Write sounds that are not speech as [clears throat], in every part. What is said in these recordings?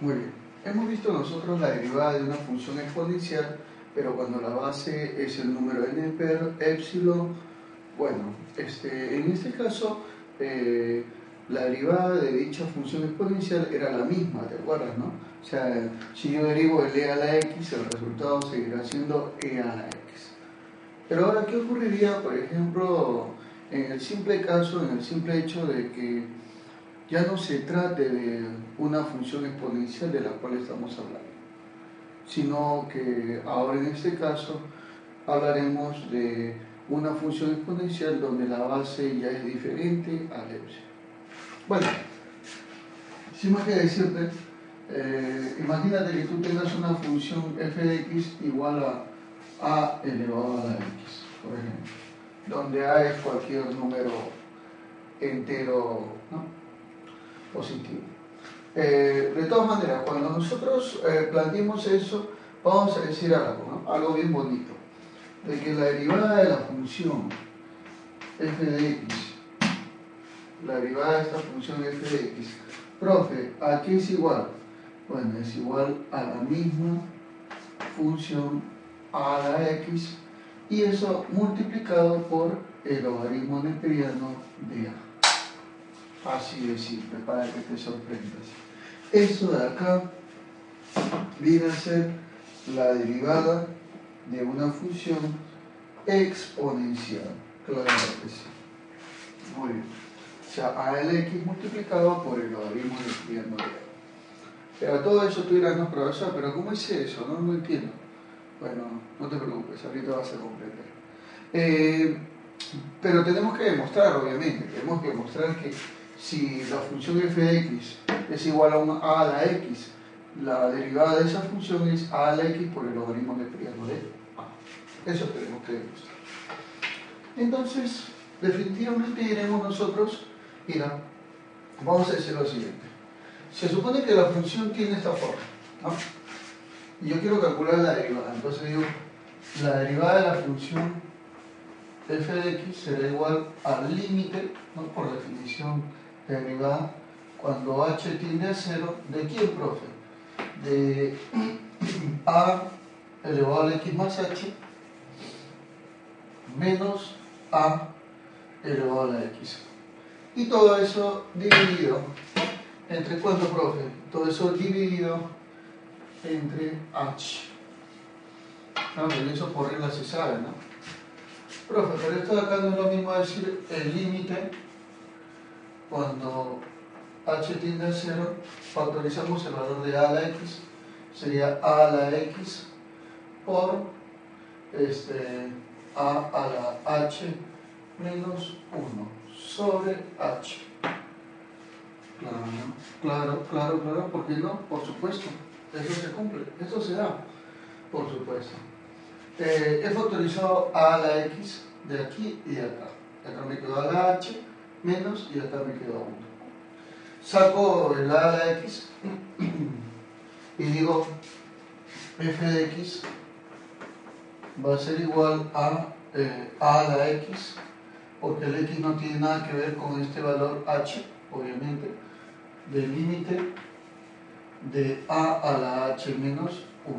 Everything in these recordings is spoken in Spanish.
Muy bien. Hemos visto nosotros la derivada de una función exponencial, pero cuando la base es el número n per epsilon, bueno, este, en este caso eh, la derivada de dicha función exponencial era la misma, ¿te acuerdas, no? O sea, si yo derivo el e a la x, el resultado seguirá siendo e a la x. Pero ahora, ¿qué ocurriría, por ejemplo, en el simple caso, en el simple hecho de que ya no se trate de una función exponencial de la cual estamos hablando, sino que ahora en este caso hablaremos de una función exponencial donde la base ya es diferente a epsilon. Bueno, sin más que decirte, eh, imagínate que tú tengas una función f de x igual a a elevado a la x, por ejemplo, donde a es cualquier número entero positivo. Eh, de todas maneras, cuando nosotros eh, planteemos eso, vamos a decir algo, algo bien bonito, de que la derivada de la función f de x, la derivada de esta función f de x, profe, ¿a qué es igual? Bueno, es igual a la misma función a la x y eso multiplicado por el logaritmo neperiano de a. Así de simple, para que te sorprendas. Eso de acá viene a ser la derivada de una función exponencial. Claro que sí. Muy bien. O sea, a el x multiplicado por el logaritmo de a. Pero todo eso tú dirás, no, profesor, pero ¿cómo es eso? No lo entiendo. Bueno, no te preocupes, ahorita vas a comprender. Eh, pero tenemos que demostrar, obviamente, tenemos que demostrar que si la función f de x es igual a, una a la x, la derivada de esa función es a la x por el logaritmo neperiano de a. Eso tenemos que demostrar. Entonces, definitivamente iremos nosotros, mira, vamos a decir lo siguiente. Se supone que la función tiene esta forma, ¿no? y yo quiero calcular la derivada. Entonces digo, la derivada de la función f de x será igual al límite, ¿no? por definición de derivada, cuando h tiende a 0, ¿de quién, profe? De [clears throat] a elevado a la x más h menos a elevado a la x. Y todo eso dividido, ¿entre cuánto, profe? Todo eso dividido entre h. Eso por regla se sabe, ¿no? Profe, pero esto de acá no es lo mismo decir el límite cuando h tiende a 0, factorizamos el valor de a a la x, sería a a la x por este, a a la h menos 1 sobre h. Claro, claro, claro, claro, ¿por qué no? Por supuesto. Eso se cumple, eso se da, por supuesto. Eh, he factorizado a la x de aquí y de acá. Acá me quedó a la h menos y acá me quedó 1. Saco el a a la x y digo f de x va a ser igual a eh, a a la x porque el x no tiene nada que ver con este valor h, obviamente, del límite de a a la h menos 1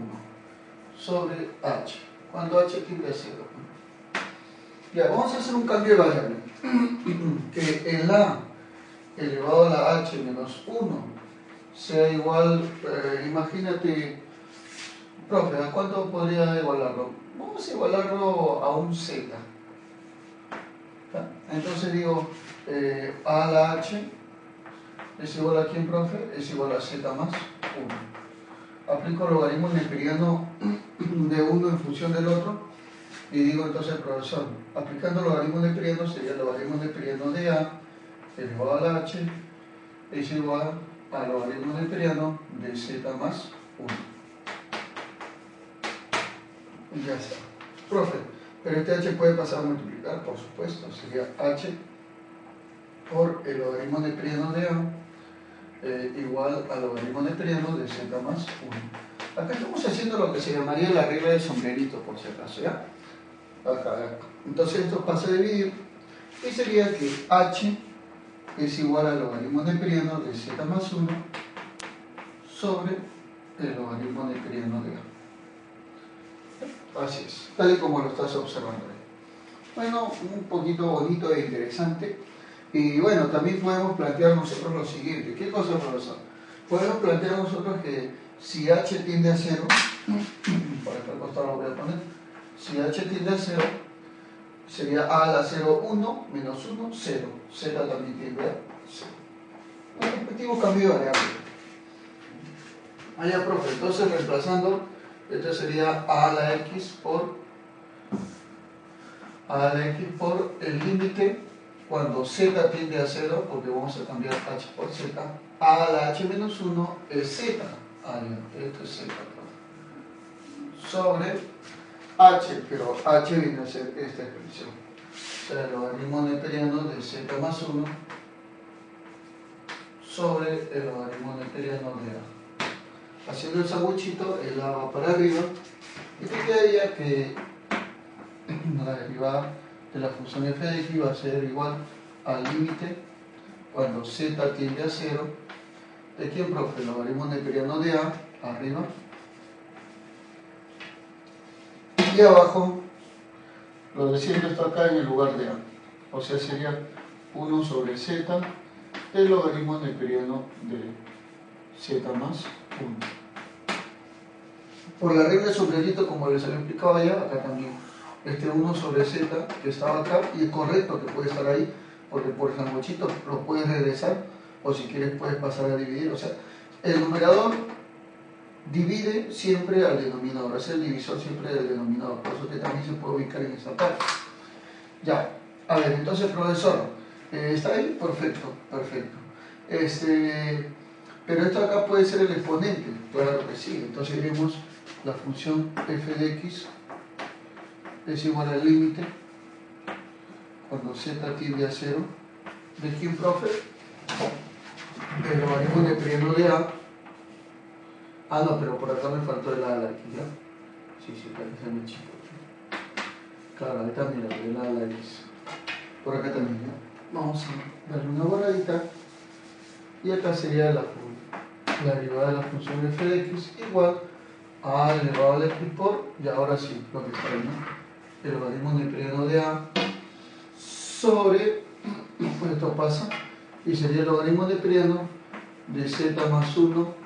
sobre h, cuando h tiende a 0. Ya, vamos a hacer un cambio de variable. que el a elevado a la h menos 1 sea igual, eh, imagínate, profe, ¿a cuánto podría igualarlo? Vamos a igualarlo a un z. Entonces digo, eh, a a la h es igual a quién, profe? Es igual a z más 1. Aplico el logaritmo neperiano de uno en función del otro y digo entonces, profesor, aplicando logaritmo neperiano sería el logaritmo neperiano de a elevado a la h es igual al logaritmo neperiano de z más 1. Y ya está. Profe, pero este h puede pasar a multiplicar, por supuesto, sería h por el logaritmo neperiano de a eh, igual al logaritmo neperiano de z más 1. Acá estamos haciendo lo que se llamaría la regla del sombrerito, por si acaso, ¿ya? Acá, Entonces esto pasa a dividir y sería que h es igual al logaritmo neperiano de z más 1 sobre el logaritmo neperiano de A. Así es, tal y como lo estás observando ahí. Bueno, un poquito bonito e interesante. Y bueno, también podemos plantear nosotros lo siguiente. ¿Qué cosa, profesor? Podemos plantear nosotros que si h tiende a 0, por acá al costado lo voy a poner, si h tiende a 0, sería a a la 0, 1, menos 1, 0. Z también tiende a 0. El respectivo cambio de variable. Ya, profe, entonces reemplazando, esto sería a a la x por a a la x por el límite cuando z tiende a 0, porque vamos a cambiar h por z, a a la h menos 1 es z. Ah, esto es z. Sobre h, pero h viene a ser esta expresión. O sea, el logaritmo neperiano de z más 1 sobre el logaritmo neperiano de a. Haciendo el sanguchito, el a va para arriba, y te quedaría que [clears throat] la derivada de la función f de x va a ser igual al límite cuando z tiende a 0 de quién, profe? El logaritmo neperiano de a, arriba, abajo lo siempre está acá en el lugar de a, o sea sería 1 sobre z el logaritmo neperiano de z más 1. Por la regla de sombrerito, como les había explicado allá, acá también, este 1 sobre z que estaba acá, y es correcto que puede estar ahí, porque por el sanguchito lo puedes regresar, o si quieres puedes pasar a dividir, o sea, el numerador divide siempre al denominador, es el divisor siempre del denominador, por eso que también se puede ubicar en esta parte. Ya, a ver, entonces profesor, eh, ¿está ahí? Perfecto, perfecto. Este, pero esto acá puede ser el exponente, claro que sí, entonces iremos la función f de x es igual al límite cuando z tiende a 0 ¿de quién, profe? del logaritmo neperiano de a ah no, pero por acá me faltó el a de la x, ¿ya? sí, sí, acá se me chico claro, ahí también el a de la x por acá también, ¿ya? vamos a darle una borradita y acá sería la, la derivada de la función f de x igual a elevado a la x por, y ahora sí, lo que está ahí, ¿no? el logaritmo neperiano de a sobre, pues [clears throat] esto pasa, y sería el logaritmo neperiano de z más 1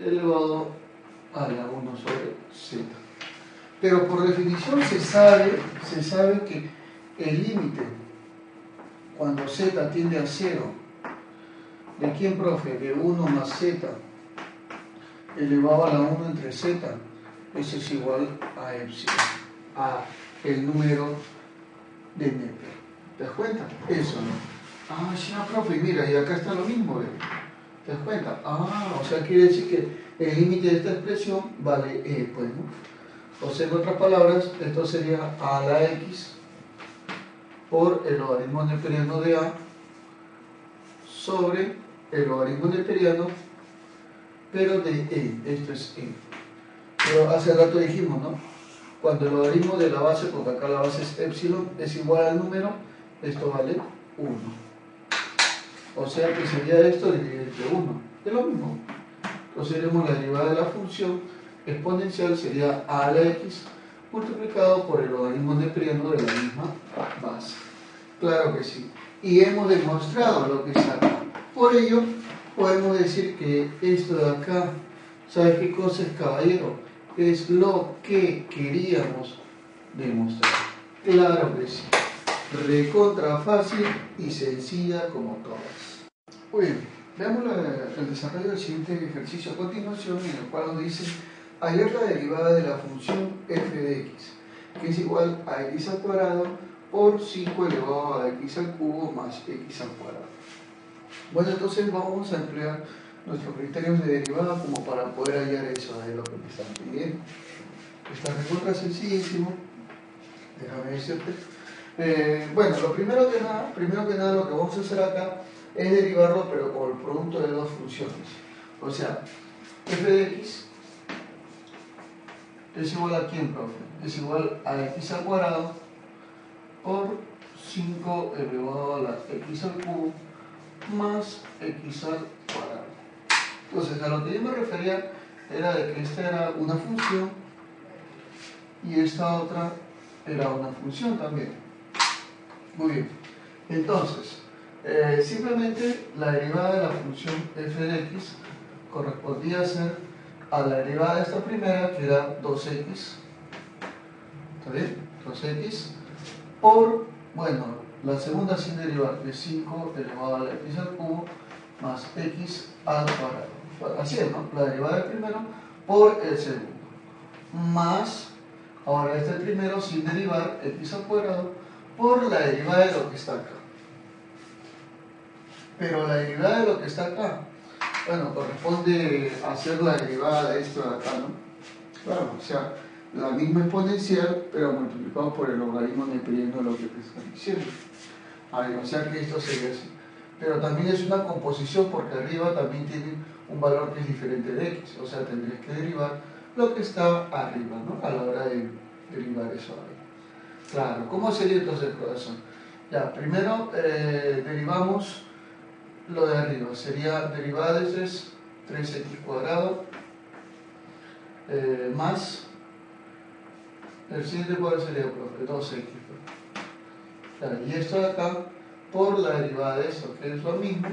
elevado a la 1 sobre z. Pero por definición se sabe, se sabe que el límite cuando z tiende a 0, ¿de quién, profe? De 1 más z elevado a la 1 entre z, eso es igual a epsilon, a el número de Neper. ¿Te das cuenta? Eso, ¿no? Ah, no, profe, mira, y acá está lo mismo, ¿eh? ¿Te das cuenta? Ah, o sea, quiere decir que el límite de esta expresión vale E, pues, ¿no? O sea, en otras palabras, esto sería a la x por el logaritmo neperiano de a sobre el logaritmo neperiano, pero de e, esto es e. Pero hace rato dijimos, ¿no? Cuando el logaritmo de la base, porque acá la base es epsilon, es igual al número, esto vale 1. O sea que sería esto dividido entre 1. Es lo mismo. Entonces tenemos la derivada de la función exponencial sería a la x multiplicado por el logaritmo neperiano de la misma base. Claro que sí. Y hemos demostrado lo que acá. Por ello, podemos decir que esto de acá, ¿sabes qué cosa es, caballero? Es lo que queríamos demostrar. Claro que sí. Recontra fácil y sencilla como todas. Muy bien, veamos el desarrollo del siguiente ejercicio a continuación, en el cual nos dice hallar la derivada de la función f de x, que es igual a x al cuadrado por 5 elevado a x al cubo más x al cuadrado. Bueno, entonces vamos a emplear nuestros criterios de derivada como para poder hallar eso de lo que me están pidiendo. Esta respuesta es sencillísimo. Déjame decirte. Eh, bueno, lo primero que nada, primero que nada lo que vamos a hacer acá es derivarlo pero con el producto de dos funciones. O sea, f de x es igual a quién, profe? Es igual a x al cuadrado por 5 elevado a la x al cubo más x al cuadrado. Entonces, a lo que yo me refería era de que esta era una función y esta otra era una función también. Muy bien. Entonces, eh, simplemente la derivada de la función f de x correspondía a ser a la derivada de esta primera, que era 2x. ¿Está bien? 2x por, bueno, la segunda sin derivar, que es 5 elevado a la x al cubo más x al cuadrado. Así es, ¿no? La derivada del primero por el segundo. Más, ahora este primero sin derivar, x al cuadrado, por la derivada de lo que está acá. Pero la derivada de lo que está acá, bueno, corresponde hacer la derivada de esto de acá, ¿no? Claro, o sea, la misma exponencial, pero multiplicado por el logaritmo neperiano de lo que están diciendo. o sea que esto sería así. Pero también es una composición porque arriba también tiene un valor que es diferente de x, o sea, tendrías que derivar lo que está arriba, ¿no? A la hora de derivar eso ahí. Claro, ¿cómo sería entonces el corazón? Ya, primero eh, derivamos lo de arriba, sería derivada de 3x cuadrado eh, más el siguiente cuadro sería 2x. y esto de acá por la derivada de esto, que es lo mismo,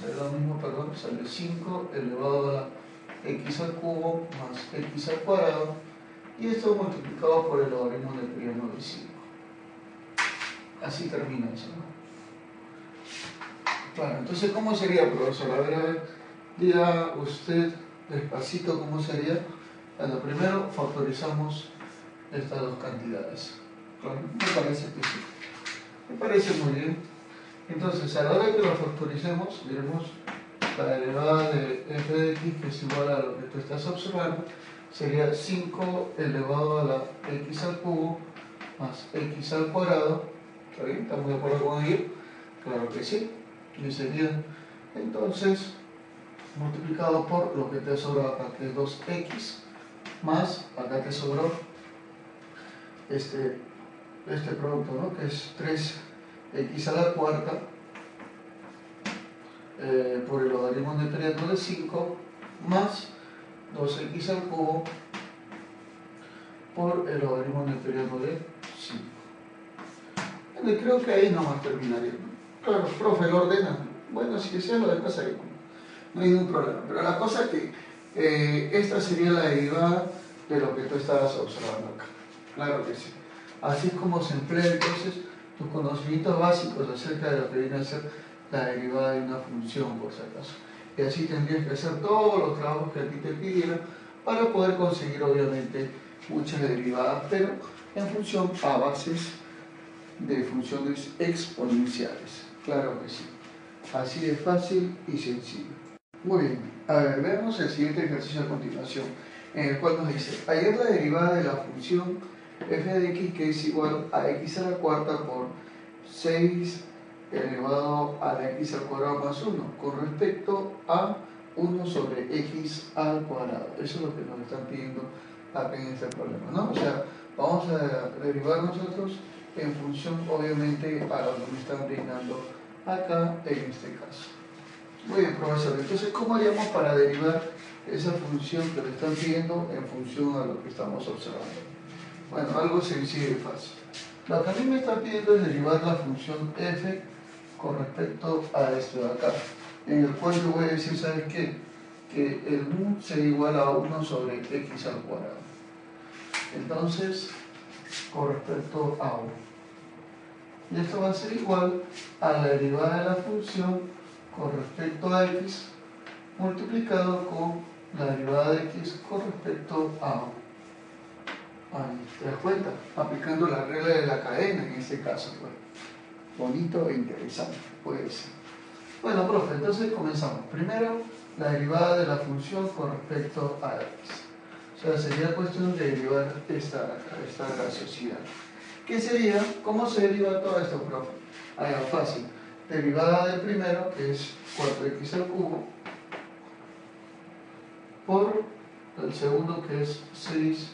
sale lo mismo, perdón, sale 5 elevado a x al cubo más x al cuadrado, y esto multiplicado por el logaritmo del de 5. Así termina eso, ¿no? Claro, entonces, ¿cómo sería, profesor? A ver, a ver, diga usted despacito cómo sería. Bueno, primero factorizamos estas dos cantidades. me parece que sí. Me parece muy bien. Entonces, a la hora que lo factoricemos, diremos la derivada de f de x, que es igual a lo que tú estás observando, sería 5 elevado a la x al cubo más x al cuadrado. ¿Está bien? ¿Estamos de acuerdo con ello? Claro que sí. Y sería, entonces, multiplicado por lo que te sobró acá, que es 2x, más, acá te sobró este, este producto, ¿no? que es 3x a la cuarta eh, por el logaritmo neperiano de 5 más 2x al cubo por el logaritmo neperiano de 5. Bueno, creo que ahí nomás terminaría. Claro, profe, lo ordena. Bueno, si desea lo dejas ahí. No hay ningún problema. Pero la cosa es que eh, esta sería la derivada de lo que tú estabas observando acá. Claro que sí. Así es como se emplea entonces tus conocimientos básicos acerca de lo que viene a ser la derivada de una función, por si acaso. Y así tendrías que hacer todos los trabajos que a ti te pidieran para poder conseguir, obviamente, muchas derivadas, pero en función a bases de funciones exponenciales. Claro que sí. Así de fácil y sencillo. Muy bien. A ver, vemos el siguiente ejercicio a continuación, en el cual nos dice, ayer la derivada de la función f de x que es igual a x a la cuarta por 6 elevado a la x al cuadrado más 1 con respecto a 1 sobre x al cuadrado. Eso es lo que nos están pidiendo acá en este problema, ¿no? O sea, vamos a derivar nosotros en función, obviamente, a que me están brindando acá en este caso. Muy bien, profesor. Entonces, ¿cómo haríamos para derivar esa función que le están pidiendo en función a lo que estamos observando? Bueno, algo sencillo y fácil. Lo que a mí me está pidiendo es derivar la función f con respecto a esto de acá, en el cual yo voy a decir, ¿sabes qué? Que el mu se igual a 1 sobre x al cuadrado. Entonces, con respecto a 1. Y esto va a ser igual a la derivada de la función con respecto a x multiplicado con la derivada de x con respecto a 1. ¿Te das cuenta? Aplicando la regla de la cadena en este caso. Pues. Bonito e interesante, puede ser. Bueno, profe, entonces comenzamos. Primero, la derivada de la función con respecto a x. O sea, sería cuestión de derivar esta, esta graciosidad. ¿Qué sería? ¿Cómo se deriva todo esto, profe? Ahí fácil. Derivada del primero, que es 4x al cubo, por el segundo, que es 6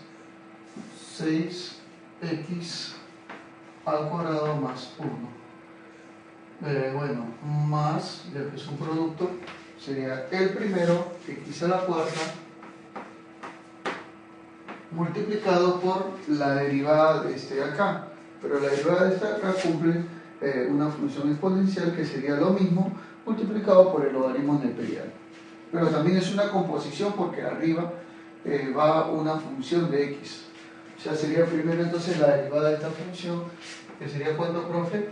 6x al cuadrado más 1. Eh, bueno, más, ya que es un producto, sería el primero, x a la cuarta, multiplicado por la derivada de este de acá. Pero la derivada de este de acá cumple eh, una función exponencial que sería lo mismo multiplicado por el logaritmo neperiano. Pero también es una composición porque arriba eh, va una función de x. O sea, sería primero entonces la derivada de esta función, que sería cuánto, profe?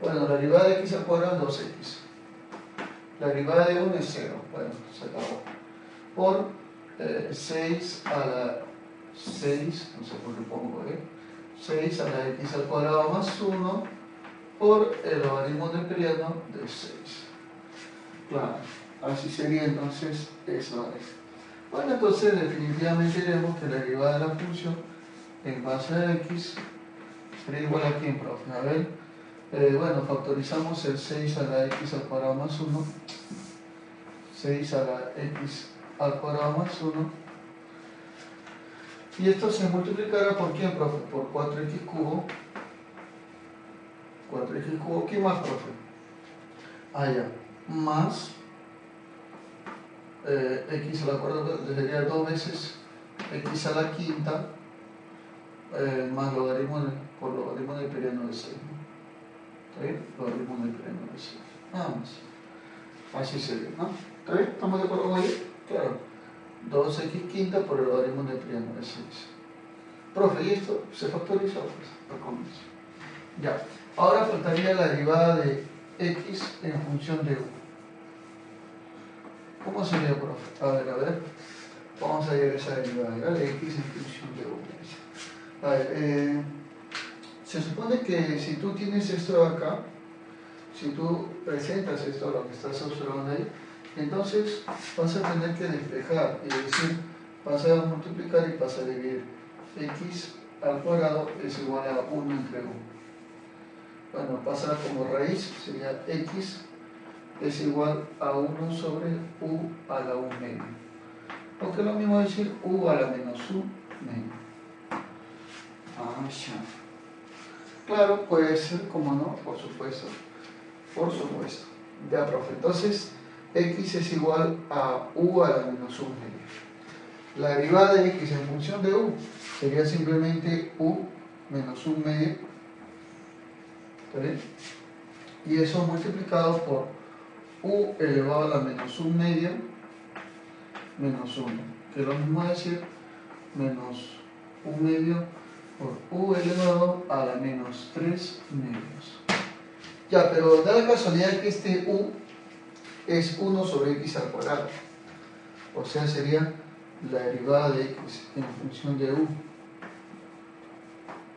Bueno, la derivada de x al cuadrado es 2x. La derivada de 1 es 0. Bueno, se acabó. Por 6 eh, a la 6, no sé por qué pongo, ¿eh? 6 a la x al cuadrado más 1 por el logaritmo neperiano de 6. Claro, así sería entonces eso. Bueno, entonces definitivamente diremos que la derivada de la función en base a x sería igual a quién, profe. A ver, eh, bueno, factorizamos el 6 a la x al cuadrado más 1. 6 a la x al cuadrado más 1. Y esto se multiplicará por quién, profe? Por 4x cubo. 4x cubo, ¿qué más, profe? Ah, ya. Más eh, x a la cuarta sería dos veces x a la quinta eh, más logaritmo de, por logaritmo del periano de 6. ¿Está bien? Logaritmo del periano de 6. Nada más. Así sería, ¿no? ¿Está bien? ¿Estamos de acuerdo con ello? Claro. 2x quinta por el logaritmo del periano de 6. Profe, ¿y esto se factoriza? Pues, por comienzo. Ya. Ahora faltaría la derivada de x en función de u. ¿Cómo sería, profe? A ver, a ver. Vamos a ver esa derivada de x en función de 1. A ver, eh, se supone que si tú tienes esto acá, si tú presentas esto, lo que estás observando ahí, entonces vas a tener que despejar, es decir, vas a multiplicar y vas a dividir x al cuadrado es igual a 1 entre 1. Bueno, pasa como raíz, sería x es igual a 1 sobre u a la u medio. Porque es lo mismo decir u a la menos u medio. Ah, claro, puede ser, como no, por supuesto. Por supuesto. Ya, profe. Entonces, x es igual a u a la menos u medio. La derivada de x en función de u sería simplemente u menos u medio. ¿Está bien? Y eso multiplicado por u elevado a la menos 1 media menos 1, que es lo mismo decir menos 1 medio por u elevado a la menos 3 medios. Ya, pero da la casualidad que este u es 1 sobre x al cuadrado. O sea, sería la derivada de x en función de u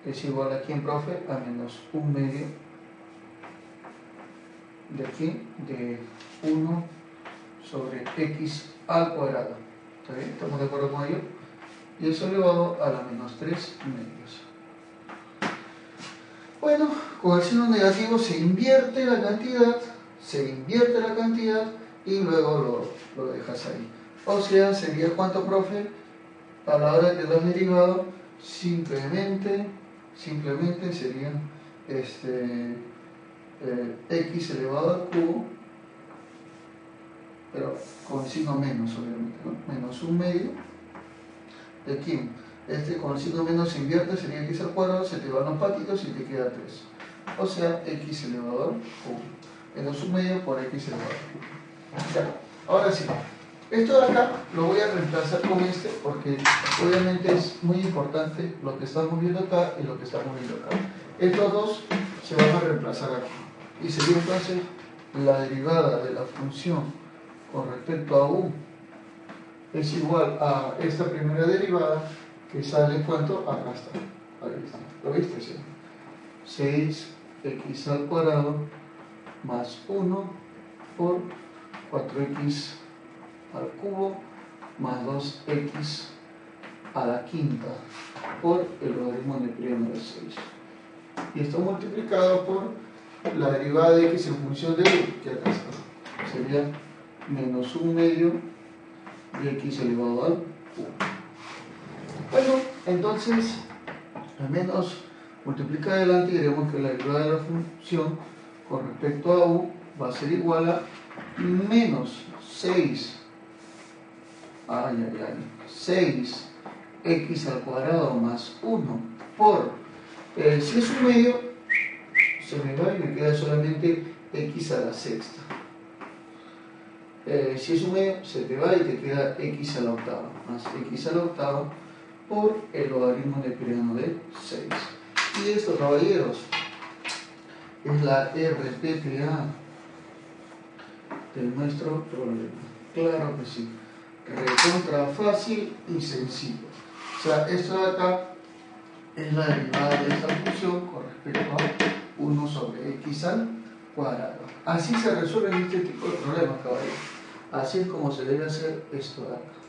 es igual a quién, profe? A menos 1 medio de aquí, de 1 sobre x al cuadrado. ¿Está bien? ¿Estamos de acuerdo con ello? Y eso elevado a la menos 3 medios. Bueno, con el signo negativo se invierte la cantidad, se invierte la cantidad y luego lo, lo dejas ahí. O sea, sería cuánto, profe, a la hora de los derivados, simplemente, simplemente sería este, eh, x elevado al cubo, pero con signo menos, obviamente, menos un medio de quién. Este con signo menos se invierte, sería x al cuadrado, se te van los patitos y te queda 3. O sea, x elevado al cubo. Menos un medio por x elevado cubo. ahora sí. Esto de acá lo voy a reemplazar con este porque obviamente es muy importante lo que estamos viendo acá y lo que estamos viendo acá. Estos dos se van a reemplazar aquí y sería entonces la derivada de la función con respecto a u es igual a esta primera derivada que sale cuánto? Acá está. Ahí está. ¿Lo viste? Sí. 6x al cuadrado más 1 por 4x al cubo más 2x a la quinta por el logaritmo de de 6. Y esto multiplicado por la derivada de x en función de u, que acá está, sería menos un medio de x elevado al u. Bueno, entonces, al menos multiplica adelante y diremos que la derivada de la función con respecto a u va a ser igual a menos 6, ay, ay, ay, 6 x al cuadrado más 1 por, eh, si es un medio, se me va y me queda solamente x a la sexta. Eh, si es un medio, se te va y te queda x a la octava, más x a la octava por el logaritmo neperiano de 6. Y esto, caballeros, es la RPPA de nuestro problema. Claro que sí. Recontra fácil y sencillo. O sea, esto de acá es la derivada de esta función con respecto a 1 sobre x al cuadrado. Así se resuelven este tipo de problemas, caballeros. Así es como se debe hacer esto de acá.